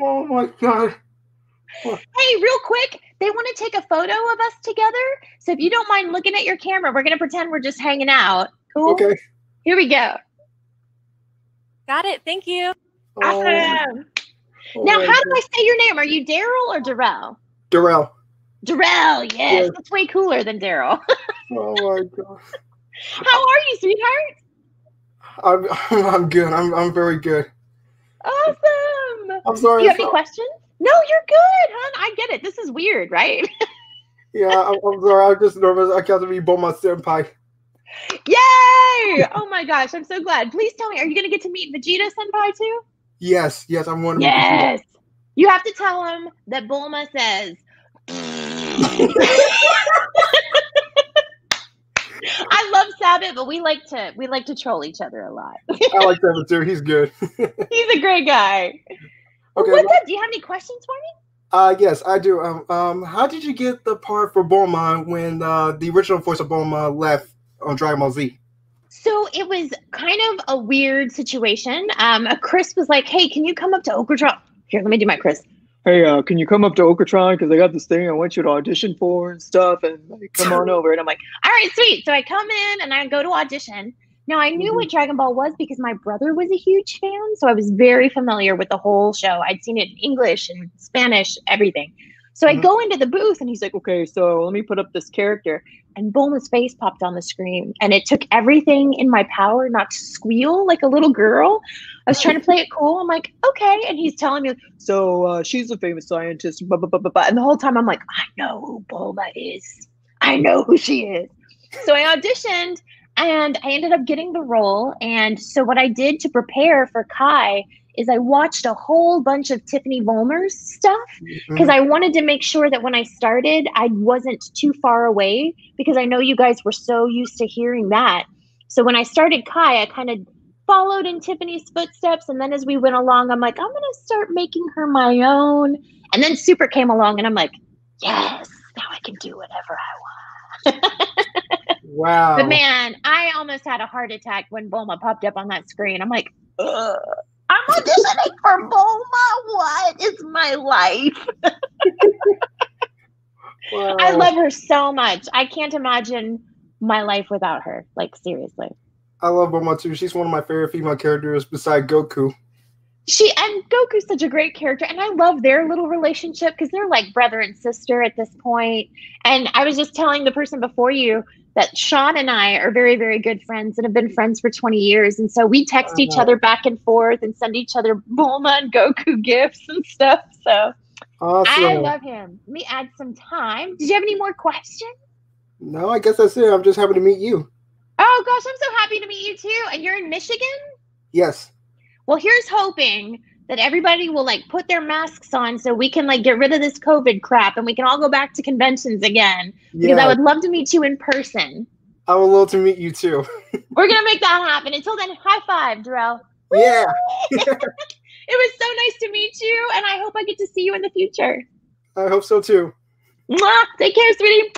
Oh my god. Hey, real quick, they want to take a photo of us together. So if you don't mind looking at your camera, we're gonna pretend we're just hanging out. Cool. Okay. Here we go. Got it. Thank you. Oh, Awesome. oh now, my how do I say your name? Are you Daryl or Darrell? Darrell. Darrell, yes. Yes. That's way cooler than Daryl. Oh my god. how are you, sweetheart? I'm I'm good. I'm I'm very good. I'm Do you have any so- questions? No, you're good, hon. I get it. This is weird, right? yeah, I'm, I'm sorry. I'm just nervous. I to be Bulma senpai. Yay! Oh my gosh, I'm so glad. Please tell me, are you going to get to meet Vegeta Senpai too? Yes, yes, I'm one. Yes. You have to tell him that Bulma says. I love Sabat, but we like to we like to troll each other a lot. I like that too. He's good. He's a great guy. Okay. What's up? Do you have any questions for me? Uh, yes, I do. Um, um, how did you get the part for Bulma when uh, the original voice of Bulma left on Dragon Ball Z? So it was kind of a weird situation. Um, Chris was like, "Hey, can you come up to Okratron?" Here, let me do my Chris. Hey, uh, can you come up to Okratron? Because I got this thing I want you to audition for and stuff. And like, come on over. And I'm like, All right, sweet. So I come in and I go to audition. Now I knew what Dragon Ball was because my brother was a huge fan, so I was very familiar with the whole show. I'd seen it in English and Spanish, everything. So I Mhm. go into the booth and he's like, okay, so let me put up this character. and Bulma's face popped on the screen, and it took everything in my power not to squeal like a little girl. I was trying to play it cool. I'm like, okay, and he's telling me, So uh, she's a famous scientist. Blah, blah, blah, blah, blah. and the whole time I'm like, I know who Bulma is. I know who she is. So I auditioned and I ended up getting the role. And so what I did to prepare for Kai is I watched a whole bunch of Tiffany Vollmer's stuff mm-hmm. because I wanted to make sure that when I started, I wasn't too far away because I know you guys were so used to hearing that. So when I started Kai, I kind of followed in Tiffany's footsteps. And then as we went along, I'm like, I'm going to start making her my own. And then Super came along, and I'm like, yes, now I can do whatever I want. Wow. But man, I almost had a heart attack when Bulma popped up on that screen. I'm like, Ugh, I'm auditioning for Bulma. What is my life? Wow. I love her so much. I can't imagine my life without her. Like seriously. I love Bulma too. She's one of my favorite female characters beside Goku. She and Goku's such a great character, and I love their little relationship because they're like brother and sister at this point. And I was just telling the person before you that Sean and I are very, very good friends and have been friends for 20 years. And so we text each other back and forth and send each other Bulma and Goku gifts and stuff. So Awesome. I love him. Let me add some time. Did you have any more questions? no, I guess that's it. I'm just happy to meet you. Oh gosh, I'm so happy to meet you too. And you're in Michigan? Yes. Well, here's hoping that everybody will like put their masks on so we can like get rid of this COVID crap and we can all go back to conventions again. Because Yeah. I would love to meet you in person. I would love to meet you too. We're gonna make that happen. Until then, high five, Darrell. Yeah. it was so nice to meet you, and I hope I get to see you in the future. I hope so too. Mwah! Take care, sweetie.